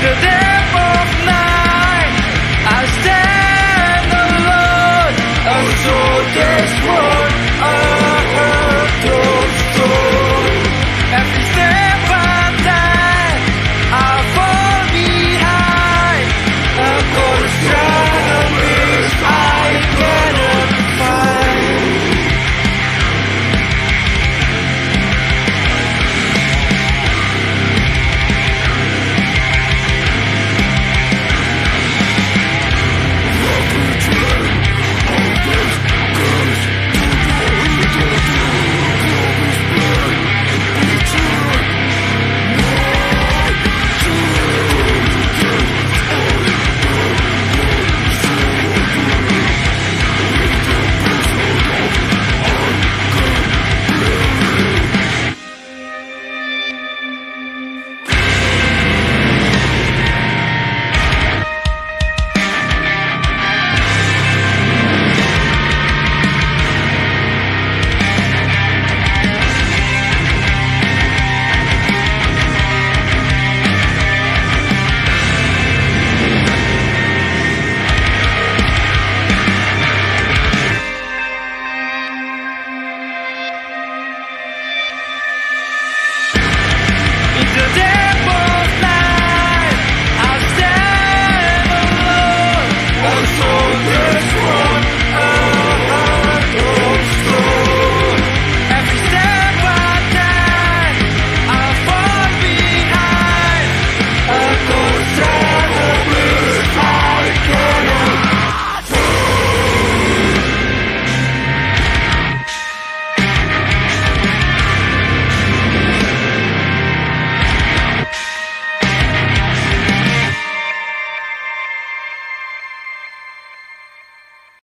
today.